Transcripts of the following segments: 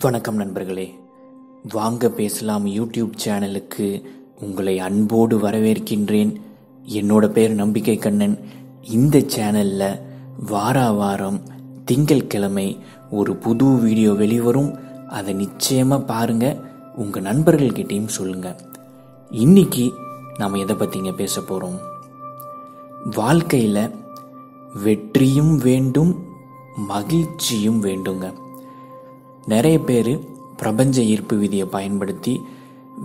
வணக்கம் நண்பர்களே. வாங்க பேசலாம் யூடியூப் சேனலுக்கு. உங்களை அன்போடு வரவேற்கின்றேன். என்னோட பேர் நம்பிக்கை கண்ணன். இந்த சேனல்ல வாரா வாரம் திங்கட்கிழமை ஒரு புது வீடியோ வெளிவரும். அதை நிச்சயமா பாருங்க. உங்க நண்பர்கள்கிட்டையும் சொல்லுங்க. இன்னைக்கு நாம் எதை பத்திங்க பேச போறோம்? வாழ்க்கையில வெற்றியும் வேண்டும் மகிழ்ச்சியும் வேண்டுங்க. நிறைய பேர் பிரபஞ்ச ஈர்ப்பு விதியை பயன்படுத்தி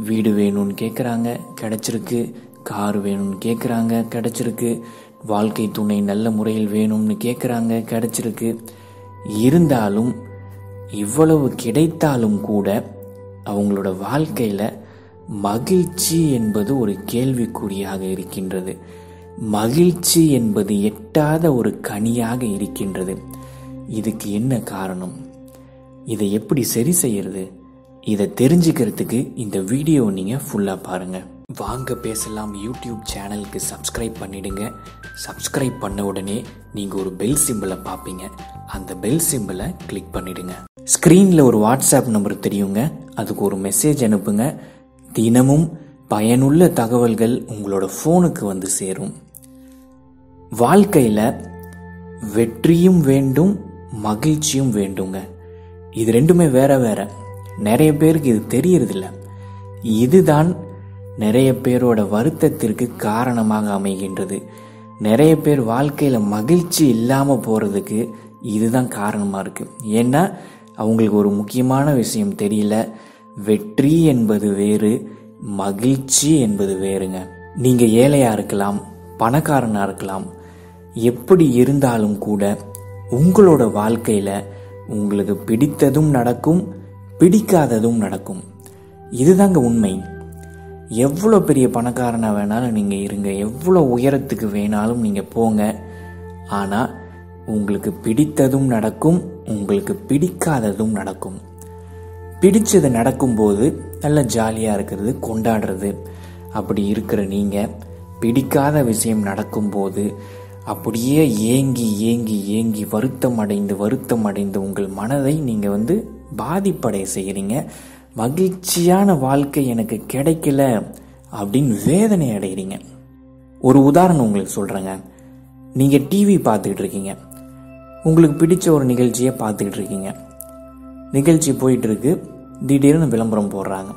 வீடு வேணும்னு கேட்குறாங்க கிடைச்சிருக்கு கார் வேணும்னு கேட்குறாங்க கிடச்சிருக்கு வாழ்க்கை துணை நல்ல முறையில் வேணும்னு கேட்குறாங்க கிடச்சிருக்கு. இருந்தாலும் இவ்வளவு கிடைத்தாலும் கூட அவங்களோட வாழ்க்கையில் மகிழ்ச்சி என்பது ஒரு கேள்விக்குறியாக இருக்கின்றது. மகிழ்ச்சி என்பது எட்டாத ஒரு கனியாக இருக்கின்றது. இதுக்கு என்ன காரணம்? இதை எப்படி சரி செய்யறது? இதை தெரிஞ்சுக்கிறதுக்கு இந்த வீடியோ நீங்க ஃபுல்லா பாருங்க. வாங்க பேசலாம். யூடியூப் சேனலுக்கு சப்ஸ்கிரைப் பண்ணிடுங்க. சப்ஸ்கிரைப் பண்ண உடனே நீங்க ஒரு பெல் சிம்பிளை பார்ப்பீங்க அந்த பெல் சிம்பிளை கிளிக் பண்ணிடுங்க. ஸ்க்ரீனில் ஒரு வாட்ஸ்அப் நம்பர் தெரியுங்க. அதுக்கு ஒரு மெசேஜ் அனுப்புங்க. தினமும் பயனுள்ள தகவல்கள் உங்களோட ஃபோனுக்கு வந்து சேரும். வாழ்க்கையில் வெற்றியும் வேண்டும் மகிழ்ச்சியும் வேண்டுங்க. இது ரெண்டுமே வேற வேற. நிறைய பேருக்கு இது தெரியறதில்ல. இதுதான் நிறைய பேரோட வருத்தத்திற்கு காரணமாக அமைகின்றது. நிறைய பேர் வாழ்க்கையில் மகிழ்ச்சி இல்லாமல் போகிறதுக்கு இதுதான் காரணமாக இருக்குது ஏன்னா அவங்களுக்கு ஒரு முக்கியமான விஷயம் தெரியல. வெற்றி என்பது வேறு மகிழ்ச்சி என்பது வேறுங்க. நீங்கள் ஏழையாக இருக்கலாம் பணக்காரனாக இருக்கலாம் எப்படி இருந்தாலும் கூட உங்களோட வாழ்க்கையில் உங்களுக்கு பிடித்ததும் நடக்கும் பிடிக்காததும் நடக்கும். இதுதாங்க உண்மை. எவ்வளோ பெரிய பணக்காரனாக வேணாலும் நீங்கள் இருங்க. எவ்வளோ உயரத்துக்கு வேணாலும் நீங்கள் போங்க. ஆனால் உங்களுக்கு பிடித்ததும் நடக்கும் உங்களுக்கு பிடிக்காததும் நடக்கும். பிடிச்சது நடக்கும்போது நல்ல ஜாலியாக இருக்கிறது கொண்டாடுறது. அப்படி இருக்கிற நீங்கள் பிடிக்காத விஷயம் நடக்கும்போது அப்படியே ஏங்கி ஏங்கி ஏங்கி வருத்தம் அடைந்து வருத்தம் அடைந்து உங்கள் மனதை நீங்கள் வந்து பாதிப்படைய செய்கிறீங்க மகிழ்ச்சியான வாழ்க்கை எனக்கு கிடைக்கல அப்படின்னு வேதனை அடைகிறீங்க ஒரு உதாரணம் உங்களுக்கு சொல்கிறேங்க நீங்கள் டிவி பார்த்துக்கிட்டு இருக்கீங்க. உங்களுக்கு பிடிச்ச ஒரு நிகழ்ச்சியை பார்த்துக்கிட்டு இருக்கீங்க. நிகழ்ச்சி போயிட்டுருக்கு. திடீர்னு விளம்பரம் போடுறாங்க.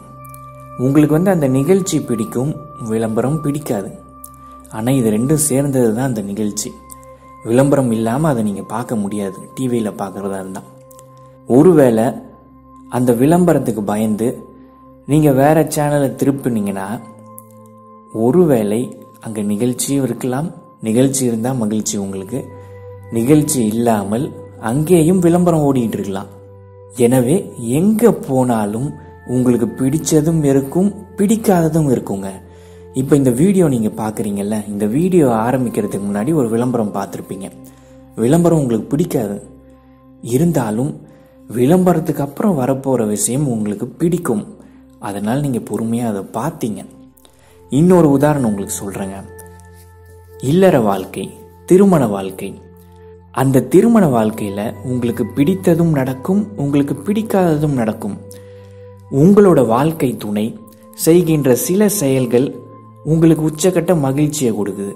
உங்களுக்கு வந்து அந்த நிகழ்ச்சி பிடிக்கும் விளம்பரம் பிடிக்காது. ஆனால் இது ரெண்டும் சேர்ந்தது தான் அந்த நிகழ்ச்சி. விளம்பரம் இல்லாமல் அதை நீங்கள் பார்க்க முடியாது. டிவியில் பார்க்குறதா இருந்தால் ஒருவேளை அந்த விளம்பரத்துக்கு பயந்து நீங்கள் வேறு சேனலை திருப்பினீங்கன்னா ஒருவேளை அங்கே நிகழ்ச்சியும் இருக்கலாம். நிகழ்ச்சி இருந்தால் மகிழ்ச்சி உங்களுக்கு. நிகழ்ச்சி இல்லாமல் அங்கேயும் விளம்பரம் ஓடிட்டு இருக்கலாம். எனவே எங்கே போனாலும் உங்களுக்கு பிடிச்சதும் இருக்கும் பிடிக்காததும் இருக்குங்க. இப்போ இந்த வீடியோ நீங்கள் பார்க்குறீங்கல்ல இந்த வீடியோ ஆரம்பிக்கிறதுக்கு முன்னாடி ஒரு விளம்பரம் பார்த்துருப்பீங்க. விளம்பரம் உங்களுக்கு பிடிக்காது. இருந்தாலும் விளம்பரத்துக்கு அப்புறம் வரப்போகிற விஷயம் உங்களுக்கு பிடிக்கும். அதனால் நீங்கள் பொறுமையாக அதை பார்த்தீங்க. இன்னொரு உதாரணம் உங்களுக்கு சொல்கிறேங்க இல்லற வாழ்க்கை திருமண வாழ்க்கை. அந்த திருமண வாழ்க்கையில் உங்களுக்கு பிடித்ததும் நடக்கும் உங்களுக்கு பிடிக்காததும் நடக்கும். உங்களோட வாழ்க்கை துணை செய்கின்ற சில செயல்கள் உங்களுக்கு உச்சக்கட்ட மகிழ்ச்சியை கொடுக்குது.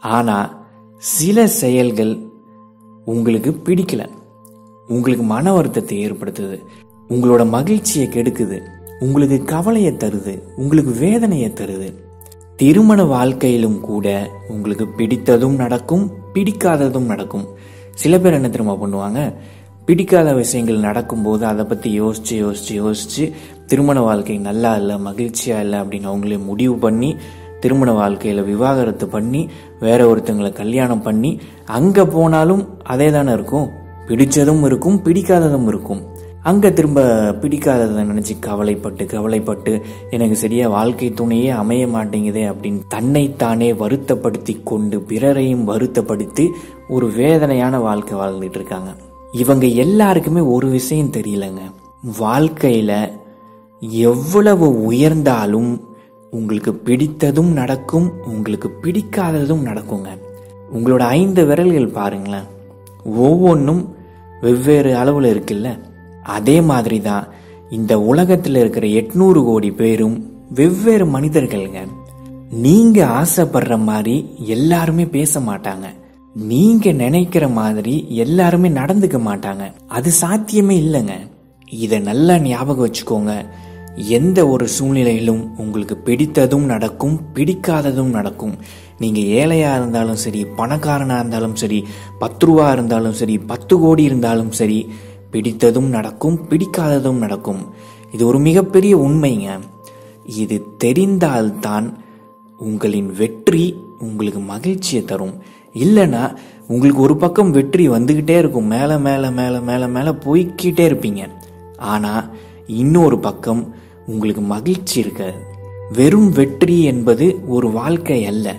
ஆனால் சில செயல்கள் உங்களுக்கு பிடிக்கல. உங்களுக்கு மன வருத்தத்தை ஏற்படுத்துது. உங்களோட மகிழ்ச்சியை கெடுக்குது. உங்களுக்கு கவலையை தருது. உங்களுக்கு வேதனையை தருது. திருமண வாழ்க்கையிலும் கூட உங்களுக்கு பிடித்ததும் நடக்கும் பிடிக்காததும் நடக்கும். சில பேர் என்ன திரும்ப பண்ணுவாங்க? பிடிக்காத விஷயங்கள் நடக்கும்போது அதை பற்றி யோசிச்சு யோசிச்சு யோசிச்சு திருமண வாழ்க்கை நல்லா இல்லை மகிழ்ச்சியாக இல்லை அப்படின்னு அவங்களே முடிவு பண்ணி திருமண வாழ்க்கையில் விவாகரத்து பண்ணி வேற ஒருத்தங்களை கல்யாணம் பண்ணி அங்கே போனாலும் அதே தானே இருக்கும். பிடிச்சதும் இருக்கும் பிடிக்காததும் இருக்கும். அங்கே திரும்ப பிடிக்காததை நினச்சி கவலைப்பட்டு கவலைப்பட்டு எனக்கு சரியாக வாழ்க்கை துணையே அமைய மாட்டேங்குதே அப்படின்னு தன்னைத்தானே வருத்தப்படுத்தி கொண்டு பிறரையும் வருத்தப்படுத்தி ஒரு வேதனையான வாழ்க்கை வாழ்ந்துட்டு இருக்காங்க. இவங்க எல்லாருக்குமே ஒரு விஷயம் தெரியலங்க. வாழ்க்கையில எவ்வளவு உயர்ந்தாலும் உங்களுக்கு பிடித்ததும் நடக்கும் உங்களுக்கு பிடிக்காததும் நடக்குங்க. உங்களோட ஐந்து விரல்கள் பாருங்களேன். ஒவ்வொன்றும் வெவ்வேறு அளவில் இருக்குல்ல? அதே மாதிரி தான் இந்த உலகத்தில் இருக்கிற எட்நூறு கோடி பேரும் வெவ்வேறு மனிதர்கள்ங்க. நீங்க ஆசைப்படுற மாதிரி எல்லாருமே பேச மாட்டாங்க. நீங்க நினைக்கிற மாதிரி எல்லாருமே நடந்துக்க மாட்டாங்க. அது சாத்தியமே இல்லைங்க. இதை நல்லா ஞாபகம் வச்சுக்கோங்க. எந்த ஒரு சூழ்நிலையிலும் உங்களுக்கு பிடித்ததும் நடக்கும் பிடிக்காததும் நடக்கும். நீங்கள் ஏழையாக இருந்தாலும் சரி பணக்காரனாக இருந்தாலும் சரி பத்து ரூபா இருந்தாலும் சரி பத்து கோடி இருந்தாலும் சரி பிடித்ததும் நடக்கும் பிடிக்காததும் நடக்கும். இது ஒரு மிகப்பெரிய உண்மைங்க. இது தெரிந்தால்தான் உங்களின் வெற்றி உங்களுக்கு மகிழ்ச்சியை தரும். இல்லைன்னா உங்களுக்கு ஒரு பக்கம் வெற்றி வந்துக்கிட்டே இருக்கும். மேலே மேலே மேலே மேலே மேலே போய்க்கிட்டே இருப்பீங்க. ஆனால் இன்னொரு பக்கம் உங்களுக்கு மகிழ்ச்சி இருக்காது வெறும் வெற்றி என்பது ஒரு வாழ்க்கை அல்ல.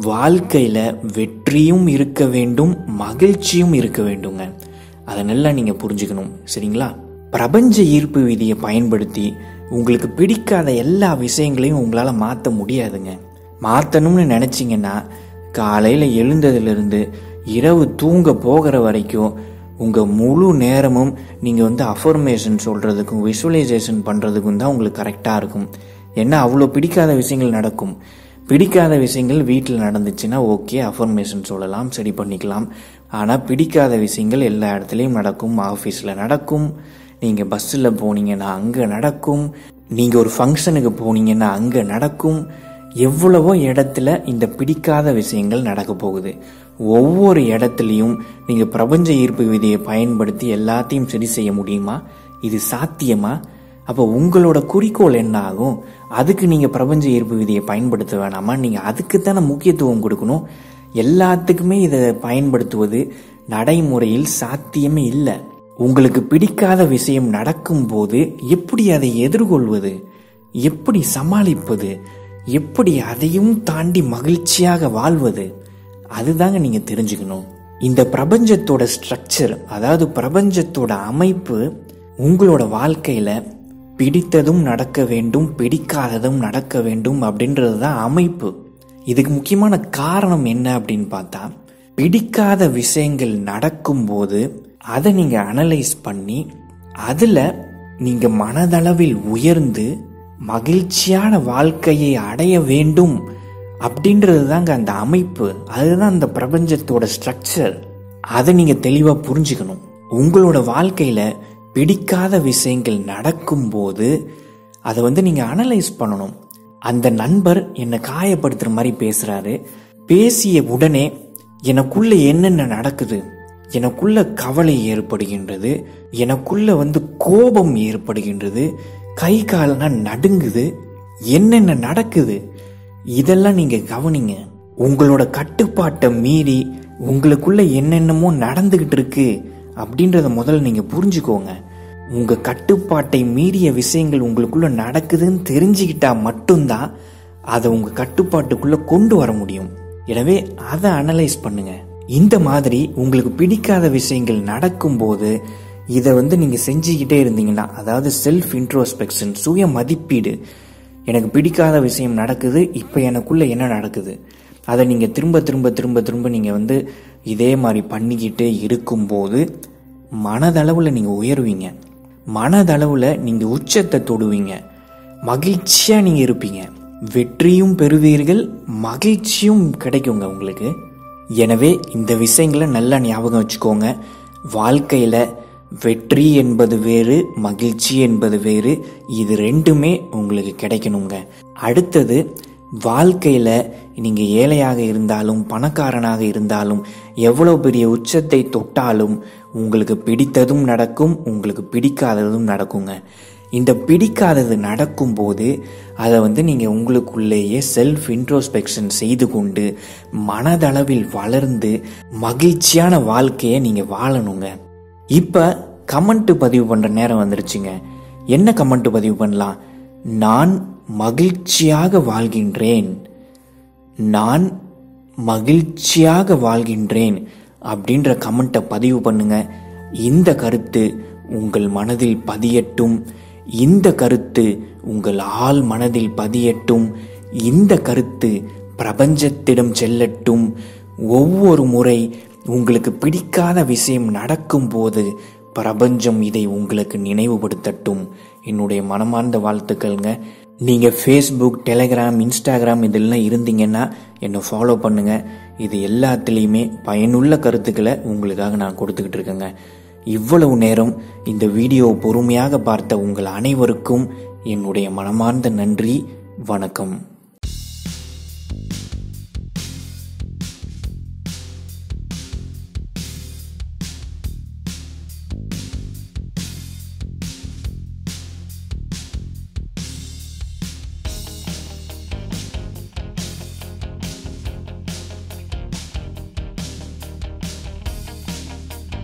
வாழ்க்கையில் வெற்றியும் இருக்க வேண்டும் மகிழ்ச்சியும் இருக்க வேண்டுங்க. அதை நல்லா நீங்கள் புரிஞ்சுக்கணும் சரிங்களா? பிரபஞ்ச ஈர்ப்பு விதியை பயன்படுத்தி உங்களுக்கு பிடிக்காத எல்லா விஷயங்களையும் உங்களால் மாற்ற முடியாதுங்க. மாற்றணும்னு நினச்சிங்கன்னா காலையில் எழுந்ததுலேருந்து இரவு தூங்க போகிற வரைக்கும் உங்கள் முழு நேரமும் நீங்கள் வந்து அஃபர்மேஷன் சொல்கிறதுக்கும் விஷுவலைசேஷன் பண்ணுறதுக்கும் தான் உங்களுக்கு கரெக்டாக இருக்கும். ஏன்னா அவ்வளோ பிடிக்காத விஷயங்கள் நடக்கும். பிடிக்காத விஷயங்கள் வீட்டில் நடந்துச்சுன்னா ஓகே அஃபர்மேஷன் சொல்லலாம் சரி பண்ணிக்கலாம். ஆனால் பிடிக்காத விஷயங்கள் எல்லா இடத்துலையும் நடக்கும். ஆஃபீஸில் நடக்கும். நீங்கள் பஸ்ஸில் போனீங்கன்னா அங்கே நடக்கும். நீங்கள் ஒரு ஃபங்க்ஷனுக்கு போனீங்கன்னா அங்கே நடக்கும். எவ்வளவோ இடத்துல இந்த பிடிக்காத விஷயங்கள் நடக்க போகுது. ஒவ்வொரு இடத்துலையும் நீங்கள் பிரபஞ்ச ஈர்ப்பு விதியை பயன்படுத்தி எல்லாத்தையும் சரி செய்ய முடியுமா? இது சாத்தியமா? அப்போ உங்களோட குறிக்கோள் என்ன ஆகும் அதுக்கு நீங்கள் பிரபஞ்ச ஈர்ப்பு விதியை பயன்படுத்த வேணாமா? நீங்கள் அதுக்கு தானே முக்கியத்துவம் கொடுக்கணும். எல்லாத்துக்குமே இதை பயன்படுத்துவது நடைமுறையில் சாத்தியமே இல்லை. உங்களுக்கு பிடிக்காத விஷயம் நடக்கும்போது எப்படி அதை எதிர்கொள்வது? எப்படி சமாளிப்பது? எப்படி அதையும் தாண்டி மகிழ்ச்சியாக வாழ்வது? அதுதாங்க நீங்கள் தெரிஞ்சுக்கணும். இந்த பிரபஞ்சத்தோட ஸ்ட்ரக்சர் அதாவது பிரபஞ்சத்தோட அமைப்பு உங்களோட வாழ்க்கையில் பிடித்ததும் நடக்க வேண்டும் பிடிக்காததும் நடக்க வேண்டும் அப்படின்றது தான் அமைப்பு. இதுக்கு முக்கியமான காரணம் என்ன அப்படின்னு பார்த்தா பிடிக்காத விஷயங்கள் நடக்கும்போது அதை நீங்கள் அனலைஸ் பண்ணி அதில் நீங்கள் மனதளவில் உயர்ந்து மகிழ்ச்சியான வாழ்க்கையை அடைய வேண்டும் அப்படின்றது தாங்க அந்த அமைப்பு. அதுதான் அந்த பிரபஞ்சத்தோட ஸ்ட்ரக்சர் அதை நீங்கள் தெளிவாக புரிஞ்சுக்கணும். உங்களோட வாழ்க்கையில் பிடிக்காத விஷயங்கள் நடக்கும்போது அதை வந்து நீங்கள் அனலைஸ் பண்ணணும். அந்த நண்பர் என்னை காயப்படுத்துகிற மாதிரி பேசுகிறாரு பேசிய உடனே எனக்குள்ளே என்னென்ன நடக்குது? எனக்குள்ள கவலை ஏற்படுகின்றது. எனக்குள்ள வந்து கோபம் ஏற்படுகின்றது. கை காலெல்லாம் நடுங்குது. என்னென்ன நடக்குது? இதெல்லாம் நீங்க கவனிங்க. உங்களோட கட்டுப்பாட்டை மீறி உங்களுக்குள்ள என்னென்னமோ நடந்துகிட்டு இருக்கு அப்படின்றத முதல்ல நீங்க புரிஞ்சுக்கோங்க. உங்க கட்டுப்பாட்டை மீறிய விஷயங்கள் உங்களுக்குள்ள நடக்குதுன்னு தெரிஞ்சுக்கிட்டா மட்டும்தான் அதை உங்க கட்டுப்பாட்டுக்குள்ள கொண்டு வர முடியும். எனவே அதை அனலைஸ் பண்ணுங்க. இந்த மாதிரி உங்களுக்கு பிடிக்காத விஷயங்கள் நடக்கும்போது இதை வந்து நீங்கள் செஞ்சுக்கிட்டே இருந்தீங்கன்னா அதாவது செல்ஃப் இன்ட்ரோஸ்பெக்ஷன் சுய மதிப்பீடு எனக்கு பிடிக்காத விஷயம் நடக்குது இப்போ எனக்குள்ளே என்ன நடக்குது? அதை நீங்கள் திரும்ப திரும்ப திரும்ப திரும்ப நீங்கள் வந்து இதே மாதிரி பண்ணிக்கிட்டே இருக்கும்போது மனதளவில் நீங்கள் உயர்வீங்க. மனதளவில் நீங்கள் உச்சத்தை தொடுவீங்க. மகிழ்ச்சியாக நீங்கள் இருப்பீங்க. வெற்றியும் பெறுவீர்கள் மகிழ்ச்சியும் கிடைக்குங்க உங்களுக்கு. எனவே இந்த விஷயங்களை நல்லா ஞாபகம் வச்சுக்கோங்க. வாழ்க்கையில் வெற்றி என்பது வேறு மகிழ்ச்சி என்பது வேறு. இது ரெண்டுமே உங்களுக்கு கிடைக்கணுங்க. அடுத்தது வாழ்க்கையில் நீங்கள் ஏழையாக இருந்தாலும் பணக்காரனாக இருந்தாலும் எவ்வளோ பெரிய உச்சத்தை தொட்டாலும் உங்களுக்கு பிடித்ததும் நடக்கும் உங்களுக்கு பிடிக்காததும் நடக்குங்க. இந்த பிடிக்காதது நடக்கும்போது அதை வந்து நீங்கள் உங்களுக்குள்ளேயே செல்ஃப் இன்ட்ரோஸ்பெக்ஷன் செய்து கொண்டு மனதளவில் வளர்ந்து மகிழ்ச்சியான வாழ்க்கையை நீங்கள் வாழணுங்க. இப்போ கமெண்ட் பதிவு பண்ணுற நேரம் வந்துருச்சுங்க. என்ன கமெண்ட் பதிவு பண்ணலாம்? நான் மகிழ்ச்சியாக வாழ்கின்றேன். நான் மகிழ்ச்சியாக வாழ்கின்றேன் அப்படின்ற கமெண்ட்டை பதிவு பண்ணுங்க. இந்த கருத்து உங்கள் மனதில் பதியட்டும். இந்த கருத்து உங்கள் ஆள் மனதில் பதியட்டும். இந்த கருத்து பிரபஞ்சத்திடம் செல்லட்டும். ஒவ்வொரு முறை உங்களுக்கு பிடிக்காத விஷயம் நடக்கும்போது பிரபஞ்சம் இதை உங்களுக்கு நினைவுபடுத்தட்டும். என்னுடைய மனமார்ந்த வாழ்த்துக்கள்ங்க. நீங்கள் ஃபேஸ்புக் டெலகிராம் இன்ஸ்டாகிராம் இதெல்லாம் இருந்தீங்கன்னா என்னை ஃபாலோ பண்ணுங்கள் இது எல்லாத்துலேயுமே பயனுள்ள கருத்துக்களை உங்களுக்காக நான் கொடுத்துக்கிட்டு இருக்கேங்க. இவ்வளவு நேரம் இந்த வீடியோ பொறுமையாக பார்த்த உங்கள் அனைவருக்கும் என்னுடைய மனமார்ந்த நன்றி. வணக்கம்.